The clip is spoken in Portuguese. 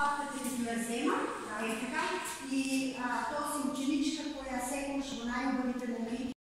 after